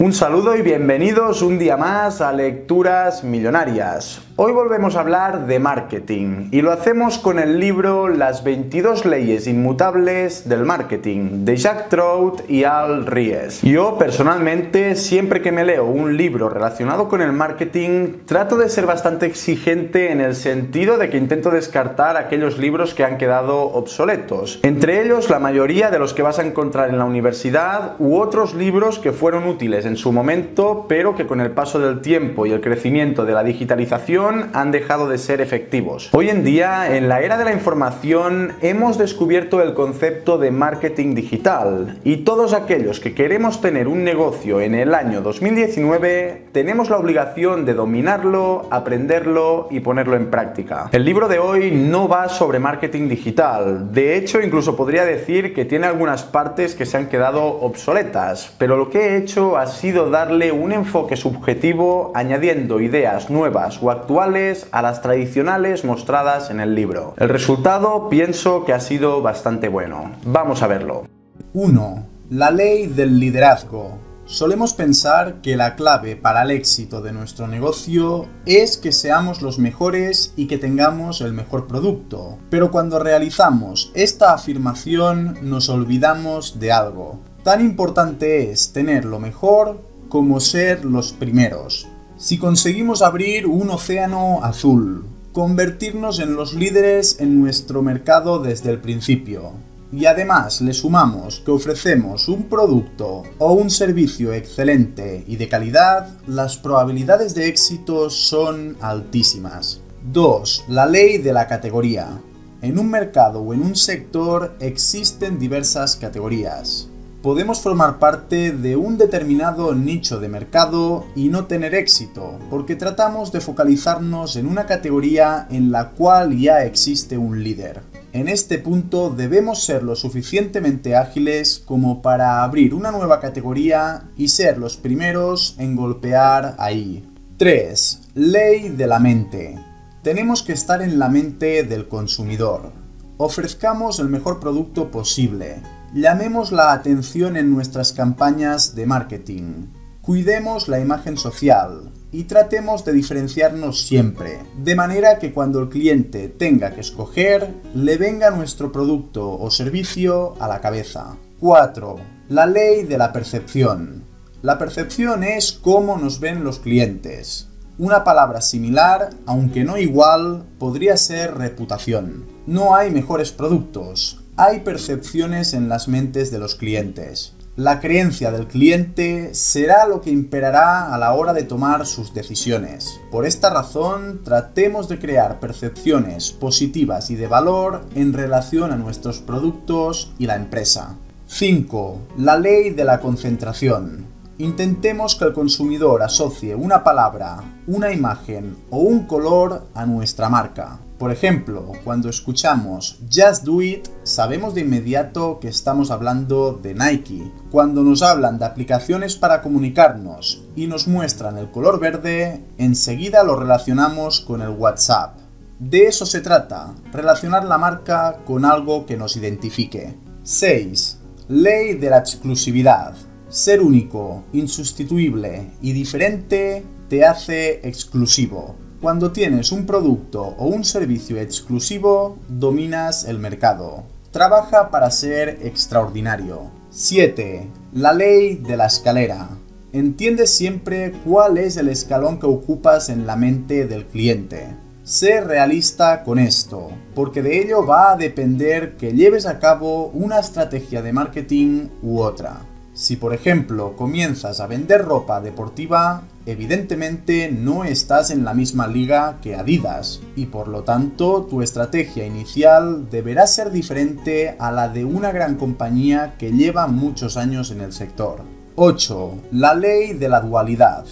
Un saludo y bienvenidos un día más a Lecturas Millonarias. Hoy volvemos a hablar de marketing y lo hacemos con el libro Las 22 leyes inmutables del marketing de Jack Trout y Al Ries. Yo personalmente siempre que me leo un libro relacionado con el marketing trato de ser bastante exigente en el sentido de que intento descartar aquellos libros que han quedado obsoletos. Entre ellos la mayoría de los que vas a encontrar en la universidad u otros libros que fueron útiles en su momento pero que con el paso del tiempo y el crecimiento de la digitalización han dejado de ser efectivos. Hoy en día, en la era de la información, hemos descubierto el concepto de marketing digital y todos aquellos que queremos tener un negocio en el año 2019 tenemos la obligación de dominarlo, aprenderlo y ponerlo en práctica. El libro de hoy no va sobre marketing digital, de hecho incluso podría decir que tiene algunas partes que se han quedado obsoletas, pero lo que he hecho ha sido darle un enfoque subjetivo añadiendo ideas nuevas o actuales a las tradicionales mostradas en el libro. El resultado pienso que ha sido bastante bueno. Vamos a verlo. 1. La ley del liderazgo. Solemos pensar que la clave para el éxito de nuestro negocio es que seamos los mejores y que tengamos el mejor producto. Pero cuando realizamos esta afirmación nos olvidamos de algo. Tan importante es tener lo mejor como ser los primeros. Si conseguimos abrir un océano azul, convertirnos en los líderes en nuestro mercado desde el principio, y además le sumamos que ofrecemos un producto o un servicio excelente y de calidad, las probabilidades de éxito son altísimas. 2. La ley de la categoría. En un mercado o en un sector existen diversas categorías podemos formar parte de un determinado nicho de mercado y no tener éxito, porque tratamos de focalizarnos en una categoría en la cual ya existe un líder. En este punto debemos ser lo suficientemente ágiles como para abrir una nueva categoría y ser los primeros en golpear ahí. 3. Ley de la mente. Tenemos que estar en la mente del consumidor. Ofrezcamos el mejor producto posible, Llamemos la atención en nuestras campañas de marketing. Cuidemos la imagen social y tratemos de diferenciarnos siempre, de manera que cuando el cliente tenga que escoger, le venga nuestro producto o servicio a la cabeza. 4. La ley de la percepción. La percepción es cómo nos ven los clientes. Una palabra similar, aunque no igual, podría ser reputación. No hay mejores productos, hay percepciones en las mentes de los clientes. La creencia del cliente será lo que imperará a la hora de tomar sus decisiones. Por esta razón, tratemos de crear percepciones positivas y de valor en relación a nuestros productos y la empresa. 5. La ley de la concentración. Intentemos que el consumidor asocie una palabra, una imagen o un color a nuestra marca. Por ejemplo, cuando escuchamos Just Do It, sabemos de inmediato que estamos hablando de Nike. Cuando nos hablan de aplicaciones para comunicarnos y nos muestran el color verde, enseguida lo relacionamos con el WhatsApp. De eso se trata, relacionar la marca con algo que nos identifique. 6. Ley de la exclusividad. Ser único, insustituible y diferente te hace exclusivo. Cuando tienes un producto o un servicio exclusivo, dominas el mercado. Trabaja para ser extraordinario. 7. La ley de la escalera. Entiende siempre cuál es el escalón que ocupas en la mente del cliente. Sé realista con esto, porque de ello va a depender que lleves a cabo una estrategia de marketing u otra. Si por ejemplo comienzas a vender ropa deportiva, evidentemente no estás en la misma liga que Adidas y por lo tanto tu estrategia inicial deberá ser diferente a la de una gran compañía que lleva muchos años en el sector. 8. La ley de la dualidad.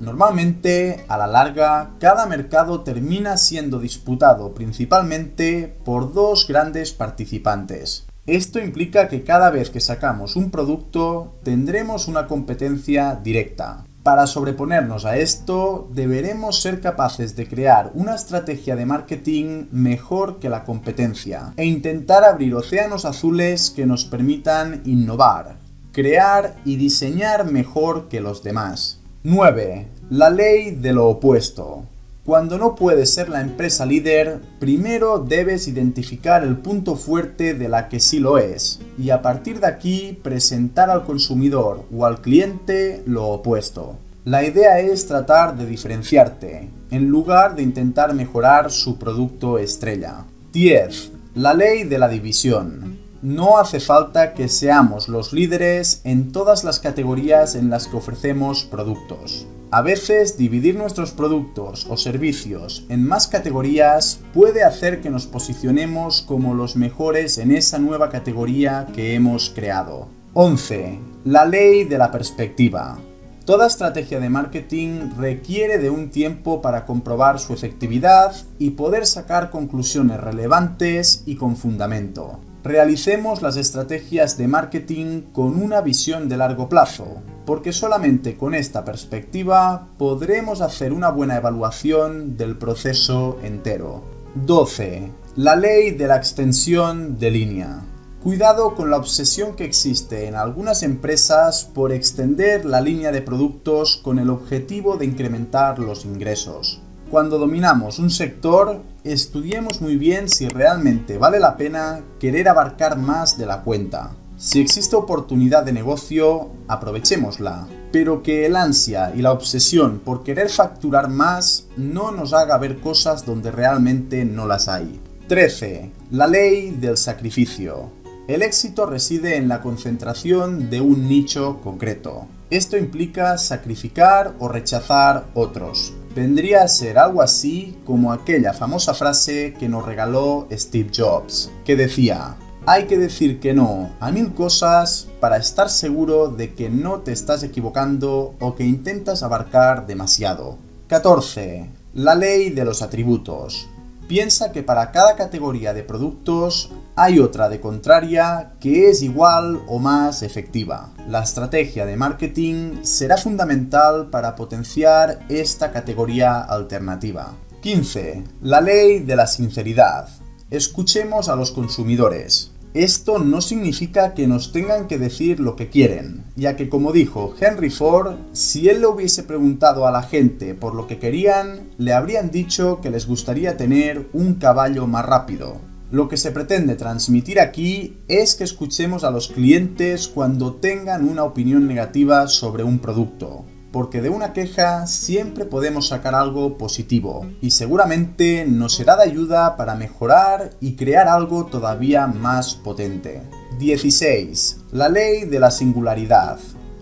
Normalmente, a la larga, cada mercado termina siendo disputado principalmente por dos grandes participantes, esto implica que cada vez que sacamos un producto tendremos una competencia directa. Para sobreponernos a esto, deberemos ser capaces de crear una estrategia de marketing mejor que la competencia e intentar abrir océanos azules que nos permitan innovar, crear y diseñar mejor que los demás. 9. La ley de lo opuesto. Cuando no puedes ser la empresa líder, primero debes identificar el punto fuerte de la que sí lo es y a partir de aquí presentar al consumidor o al cliente lo opuesto. La idea es tratar de diferenciarte, en lugar de intentar mejorar su producto estrella. 10. La ley de la división. No hace falta que seamos los líderes en todas las categorías en las que ofrecemos productos. A veces dividir nuestros productos o servicios en más categorías puede hacer que nos posicionemos como los mejores en esa nueva categoría que hemos creado. 11. La ley de la perspectiva. Toda estrategia de marketing requiere de un tiempo para comprobar su efectividad y poder sacar conclusiones relevantes y con fundamento. Realicemos las estrategias de marketing con una visión de largo plazo, porque solamente con esta perspectiva podremos hacer una buena evaluación del proceso entero. 12. La ley de la extensión de línea. Cuidado con la obsesión que existe en algunas empresas por extender la línea de productos con el objetivo de incrementar los ingresos. Cuando dominamos un sector, estudiemos muy bien si realmente vale la pena querer abarcar más de la cuenta. Si existe oportunidad de negocio, aprovechémosla, pero que el ansia y la obsesión por querer facturar más no nos haga ver cosas donde realmente no las hay. 13. La ley del sacrificio. El éxito reside en la concentración de un nicho concreto. Esto implica sacrificar o rechazar otros. Vendría a ser algo así como aquella famosa frase que nos regaló Steve Jobs, que decía, hay que decir que no a mil cosas para estar seguro de que no te estás equivocando o que intentas abarcar demasiado. 14. La ley de los atributos. Piensa que para cada categoría de productos hay otra de contraria que es igual o más efectiva. La estrategia de marketing será fundamental para potenciar esta categoría alternativa. 15. La ley de la sinceridad. Escuchemos a los consumidores. Esto no significa que nos tengan que decir lo que quieren, ya que como dijo Henry Ford, si él le hubiese preguntado a la gente por lo que querían, le habrían dicho que les gustaría tener un caballo más rápido. Lo que se pretende transmitir aquí es que escuchemos a los clientes cuando tengan una opinión negativa sobre un producto, porque de una queja siempre podemos sacar algo positivo y seguramente nos será de ayuda para mejorar y crear algo todavía más potente. 16. La ley de la singularidad.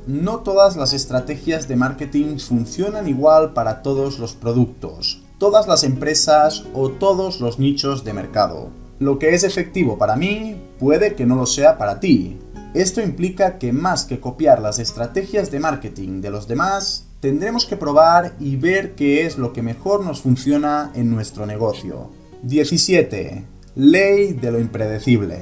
No todas las estrategias de marketing funcionan igual para todos los productos, todas las empresas o todos los nichos de mercado. Lo que es efectivo para mí puede que no lo sea para ti, esto implica que más que copiar las estrategias de marketing de los demás, tendremos que probar y ver qué es lo que mejor nos funciona en nuestro negocio. 17. Ley de lo impredecible.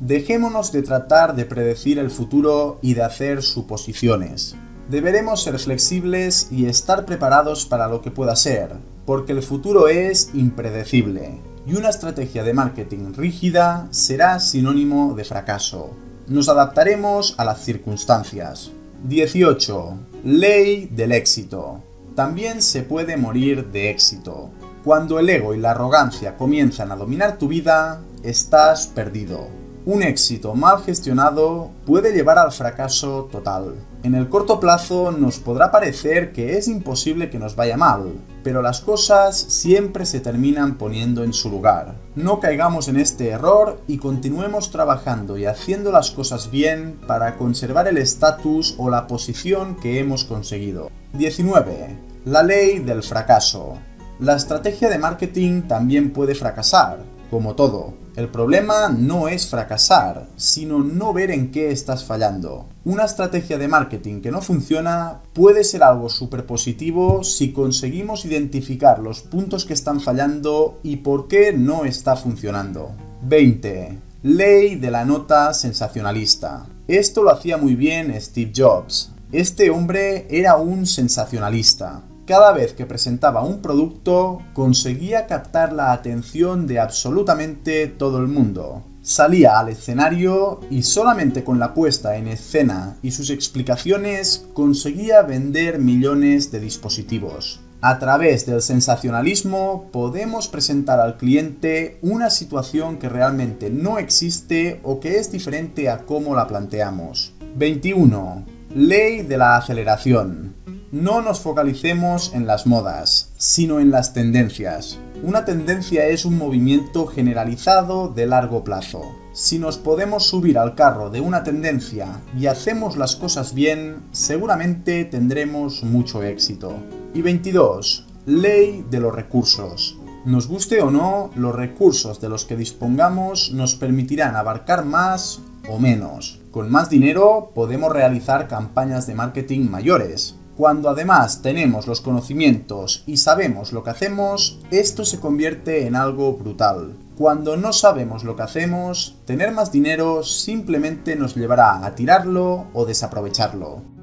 Dejémonos de tratar de predecir el futuro y de hacer suposiciones. Deberemos ser flexibles y estar preparados para lo que pueda ser, porque el futuro es impredecible, y una estrategia de marketing rígida será sinónimo de fracaso nos adaptaremos a las circunstancias. 18. Ley del éxito. También se puede morir de éxito. Cuando el ego y la arrogancia comienzan a dominar tu vida, estás perdido. Un éxito mal gestionado puede llevar al fracaso total. En el corto plazo nos podrá parecer que es imposible que nos vaya mal, pero las cosas siempre se terminan poniendo en su lugar. No caigamos en este error y continuemos trabajando y haciendo las cosas bien para conservar el estatus o la posición que hemos conseguido. 19. La ley del fracaso. La estrategia de marketing también puede fracasar, como todo. El problema no es fracasar, sino no ver en qué estás fallando. Una estrategia de marketing que no funciona puede ser algo súper positivo si conseguimos identificar los puntos que están fallando y por qué no está funcionando. 20. Ley de la nota sensacionalista. Esto lo hacía muy bien Steve Jobs. Este hombre era un sensacionalista. Cada vez que presentaba un producto conseguía captar la atención de absolutamente todo el mundo. salía al escenario y solamente con la puesta en escena y sus explicaciones conseguía vender millones de dispositivos. A través del sensacionalismo podemos presentar al cliente una situación que realmente no existe o que es diferente a cómo la planteamos. 21. Ley de la aceleración. No nos focalicemos en las modas, sino en las tendencias. Una tendencia es un movimiento generalizado de largo plazo. Si nos podemos subir al carro de una tendencia y hacemos las cosas bien, seguramente tendremos mucho éxito. Y 22. Ley de los recursos. Nos guste o no, los recursos de los que dispongamos nos permitirán abarcar más o menos. Con más dinero podemos realizar campañas de marketing mayores. Cuando además tenemos los conocimientos y sabemos lo que hacemos, esto se convierte en algo brutal. Cuando no sabemos lo que hacemos, tener más dinero simplemente nos llevará a tirarlo o desaprovecharlo.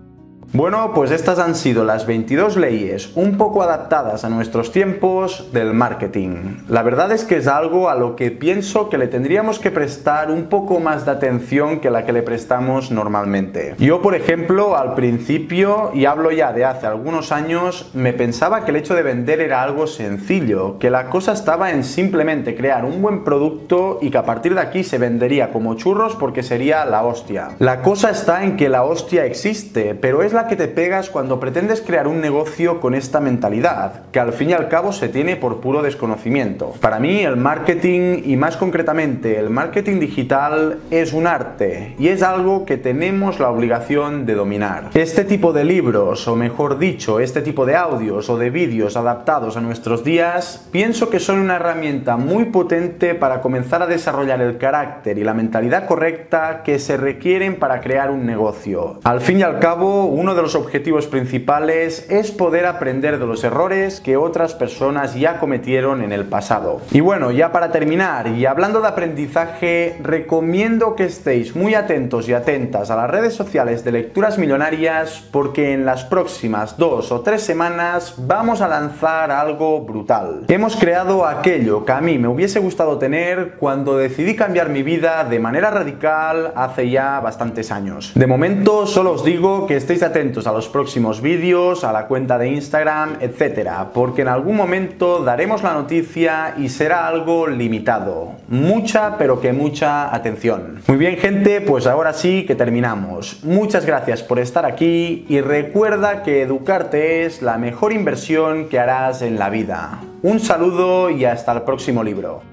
Bueno, pues estas han sido las 22 leyes un poco adaptadas a nuestros tiempos del marketing. La verdad es que es algo a lo que pienso que le tendríamos que prestar un poco más de atención que la que le prestamos normalmente. Yo, por ejemplo, al principio, y hablo ya de hace algunos años, me pensaba que el hecho de vender era algo sencillo, que la cosa estaba en simplemente crear un buen producto y que a partir de aquí se vendería como churros porque sería la hostia. La cosa está en que la hostia existe, pero es la que te pegas cuando pretendes crear un negocio con esta mentalidad, que al fin y al cabo se tiene por puro desconocimiento. Para mí el marketing y más concretamente el marketing digital es un arte y es algo que tenemos la obligación de dominar. Este tipo de libros, o mejor dicho, este tipo de audios o de vídeos adaptados a nuestros días, pienso que son una herramienta muy potente para comenzar a desarrollar el carácter y la mentalidad correcta que se requieren para crear un negocio. Al fin y al cabo, uno de los objetivos principales es poder aprender de los errores que otras personas ya cometieron en el pasado. Y bueno, ya para terminar, y hablando de aprendizaje, recomiendo que estéis muy atentos y atentas a las redes sociales de Lecturas Millonarias porque en las próximas dos o tres semanas vamos a lanzar algo brutal. Hemos creado aquello que a mí me hubiese gustado tener cuando decidí cambiar mi vida de manera radical hace ya bastantes años. De momento solo os digo que estéis atentos a los próximos vídeos, a la cuenta de Instagram, etcétera, porque en algún momento daremos la noticia y será algo limitado. Mucha, pero que mucha atención. Muy bien, gente, pues ahora sí que terminamos. Muchas gracias por estar aquí y recuerda que educarte es la mejor inversión que harás en la vida. Un saludo y hasta el próximo libro.